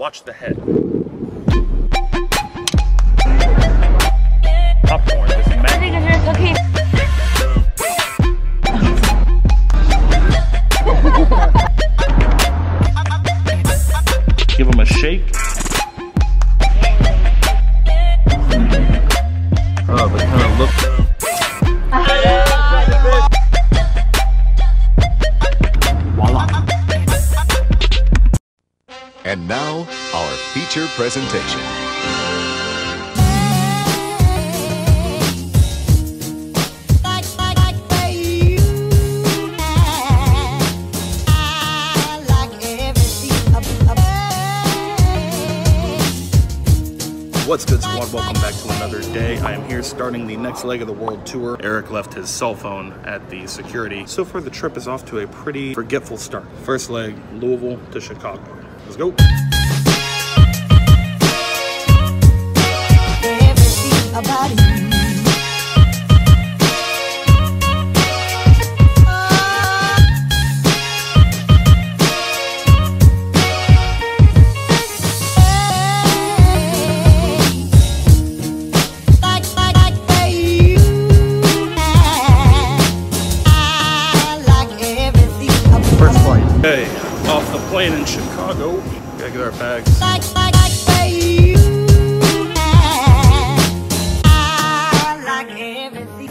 Watch the head. Feature presentation. What's good, squad? Welcome back to another day. I am here starting the next leg of the world tour. Eric left his cell phone at the security. So far, the trip is off to a pretty forgetful start. First leg, Louisville to Chicago. Let's go. About you.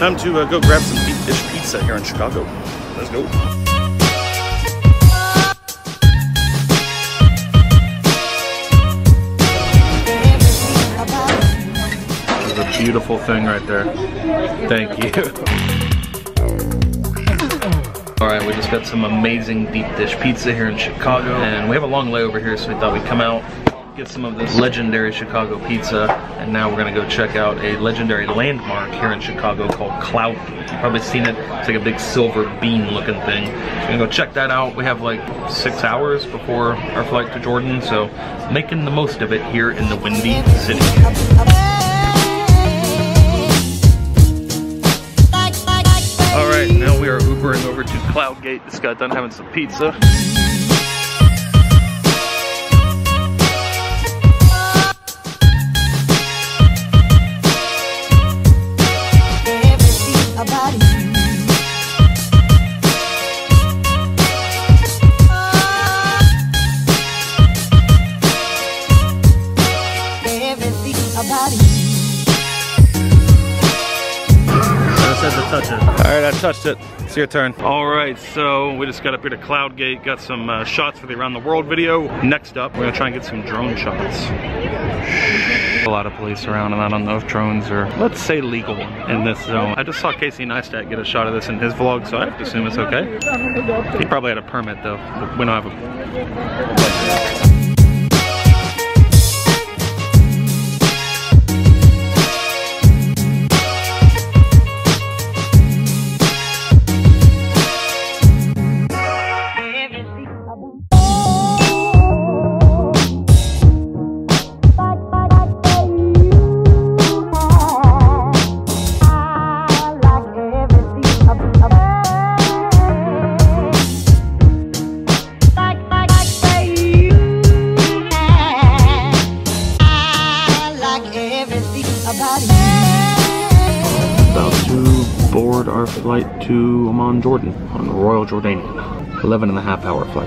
Time to uh, go grab some deep dish pizza here in Chicago. Let's go. This is a beautiful thing right there. Thank you. All right, we just got some amazing deep dish pizza here in Chicago, and we have a long layover here, so we thought we'd come out, get some of this legendary Chicago pizza, and now we're gonna go check out a legendary landmark here in Chicago called Cloud Gate. You've probably seen it. It's like a big silver bean looking thing. We're gonna go check that out. We have like six hours before our flight to Jordan, so making the most of it here in the Windy City. All right, now we are Ubering over to Cloudgate. Just got done having some pizza. Touched it. It's your turn. All right, so we just got up here to Cloud Gate, got some uh, shots for the Around the World video. Next up, we're gonna try and get some drone shots. A lot of police around, and I don't know if drones are, let's say, legal in this zone. I just saw Casey Neistat get a shot of this in his vlog, so I have to assume it's okay. He probably had a permit though. We don't have a. About you. About to board our flight to Amman, Jordan on Royal Jordanian. 11 and a half hour flight.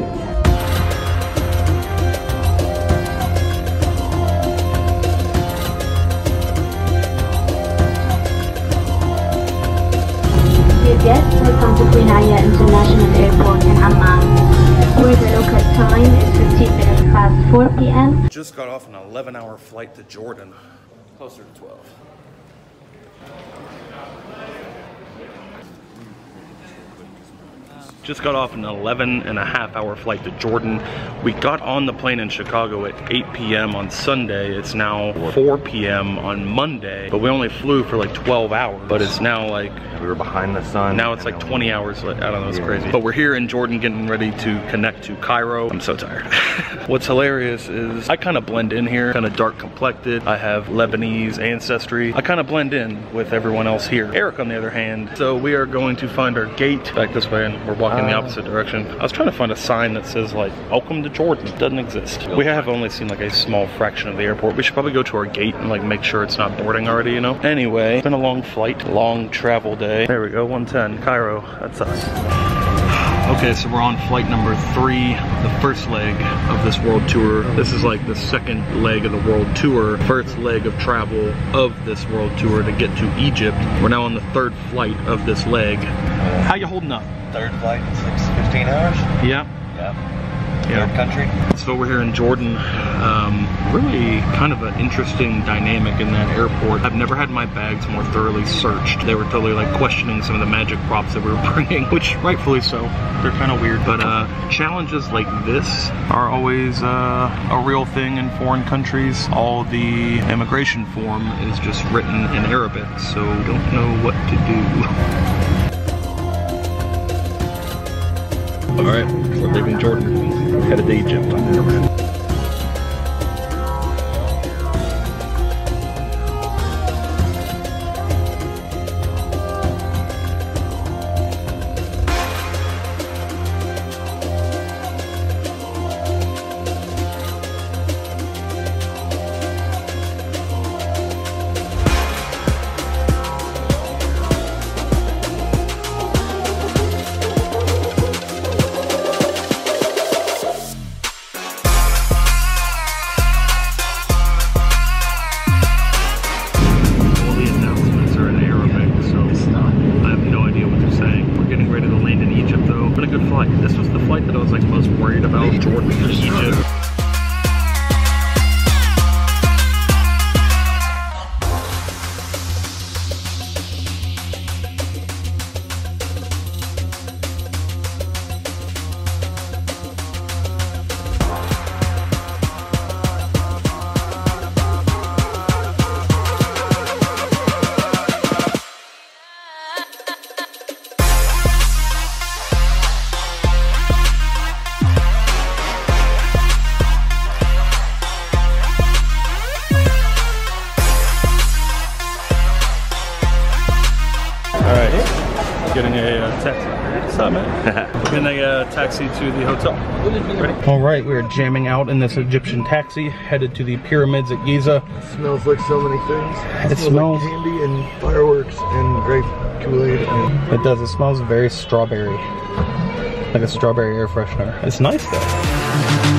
Dear guests, welcome to Queen Alia International Airport in Amman, where the local time is 15 minutes past 4 p.m. Just got off an 11 hour flight to Jordan. Closer to 12. Just got off an 11 and a half hour flight to Jordan. We got on the plane in Chicago at 8 p.m. on Sunday. It's now 4 p.m. on Monday, but we only flew for like 12 hours. But it's now like, We were behind the sun. now it's like 20 hours. I don't know, it's crazy. But we're here in Jordan getting ready to connect to Cairo. I'm so tired. What's hilarious is I kind of blend in here, kind of dark complected. I have Lebanese ancestry. I kind of blend in with everyone else here. Eric, on the other hand, so we are going to find our gate back this way and we're walking the Ah. opposite direction. I was trying to find a sign that says like, welcome to Jordan. It doesn't exist. We have only seen like a small fraction of the airport. We should probably go to our gate and like make sure it's not boarding already, you know? Anyway, it's been a long flight, long travel day. There we go, 110, Cairo, that's us. Okay, so we're on flight number three, the first leg of this world tour. This is like the second leg of the world tour, first leg of travel of this world tour to get to Egypt. We're now on the third flight of this leg. How you holding up? Third flight, six, 15 hours? Yeah. Yeah. Yeah. Third country? So we're here in Jordan. Um, really kind of an interesting dynamic in that airport. I've never had my bags more thoroughly searched. They were totally like questioning some of the magic props that we were bringing, which rightfully so. They're kind of weird, but uh, challenges like this are always uh, a real thing in foreign countries. All the immigration form is just written in Arabic, so don't know what to do. All right, we're leaving Jordan. To Egypt. All the taxi. What's up, man? We're getting a uh, taxi to the hotel. Ready? All right, we're jamming out in this Egyptian taxi, headed to the pyramids at Giza. smells like so many things. It smells- like candy and fireworks and grape Kool-Aid and It does. It smells very strawberry, like a strawberry air freshener. It's nice though.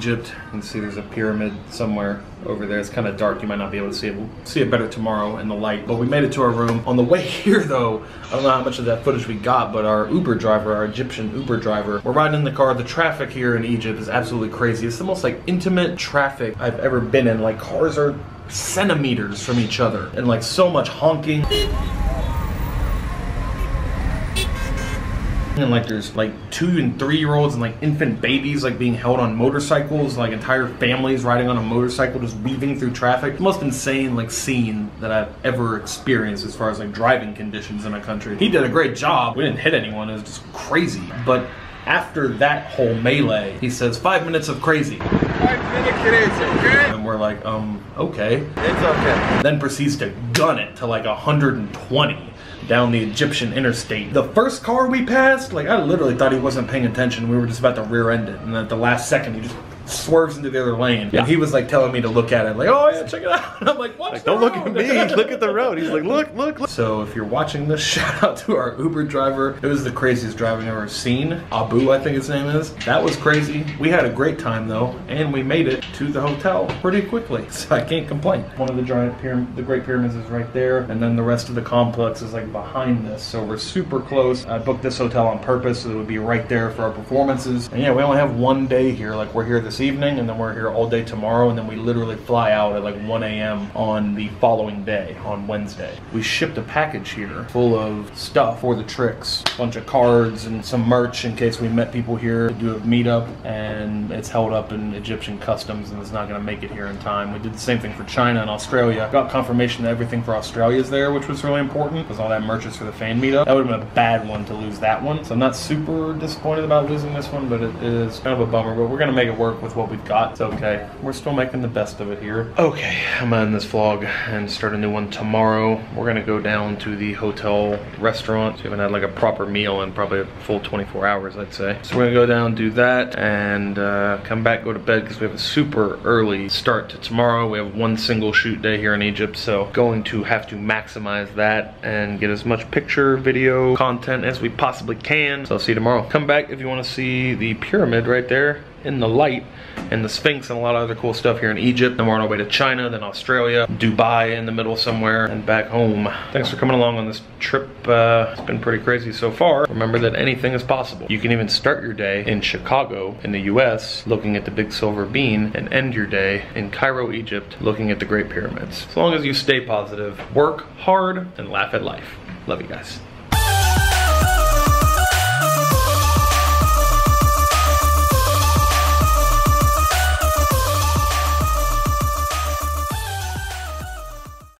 Egypt. Can see there's a pyramid somewhere over there. It's kind of dark. You might not be able to see it. We'll see it better tomorrow in the light. But we made it to our room. On the way here, though, I don't know how much of that footage we got, but our Uber driver, our Egyptian Uber driver, we're riding in the car. The traffic here in Egypt is absolutely crazy. It's the most like intimate traffic I've ever been in. Like cars are centimeters from each other, and like so much honking. And like there's like two and three year olds and like infant babies like being held on motorcycles like entire families riding on a motorcycle just weaving through traffic. Most insane like scene that i've ever experienced as far as like driving conditions in a country. He did a great job. We didn't hit anyone. It was just crazy. But after that whole melee he says five minutes of crazy and we're like um okay It's okay. then proceeds to gun it to like 120 down the Egyptian interstate. The first car we passed, like I literally thought he wasn't paying attention. We were just about to rear end it, and at the last second, he just swerves into the other lane. Yeah. And he was like telling me to look at it, like, oh yeah, check it out. And I'm like, watch Like, don't look at me. Look at the road. He's like, look, look, look. So if you're watching this, shout out to our Uber driver. It was the craziest driving I've ever seen. Abu, I think his name is. That was crazy. We had a great time though, and we made it to the hotel pretty quickly. So I can't complain. One of the giant pyramid, the Great Pyramids is right there, and then the rest of the complex is like behind this. So we're super close. I booked this hotel on purpose so it would be right there for our performances. And yeah, we only have one day here. Like we're here this evening, and then we're here all day tomorrow, and then we literally fly out at like 1 a.m. on the following day, on Wednesday. We shipped a package here full of stuff for the tricks, bunch of cards and some merch in case we met people here to do a meetup, and it's held up in Egyptian customs and it's not going to make it here in time. We did the same thing for China and Australia. Got confirmation that everything for Australia is there, which was really important because all that merch is for the fan meetup. That would have been a bad one to lose that one. So I'm not super disappointed about losing this one, but it is kind of a bummer. But we're gonna make it work with what we've got. It's okay. We're still making the best of it here. Okay, I'm gonna end this vlog and start a new one tomorrow. We're gonna go down to the hotel restaurant. We haven't had like a proper meal in probably a full 24 hours, I'd say. So we're gonna go down, do that, and uh, come back, go to bed because we have a super early start to tomorrow. We have one single shoot day here in Egypt, so going to have to maximize that and get as much picture, video, content as we possibly can. So I'll see you tomorrow. Come back if you want to see the pyramid right there in the light and the Sphinx and a lot of other cool stuff here in Egypt. Then we're on our way to China, then Australia, Dubai in the middle somewhere, and back home. Thanks for coming along on this trip. Uh, it's been pretty crazy so far. Remember that anything is possible. You can even start your day in Chicago in the US looking at the big silver bean and end your day in Cairo, Egypt looking at the Great Pyramids. As long as you stay positive, work hard, and laugh at life. Love you guys.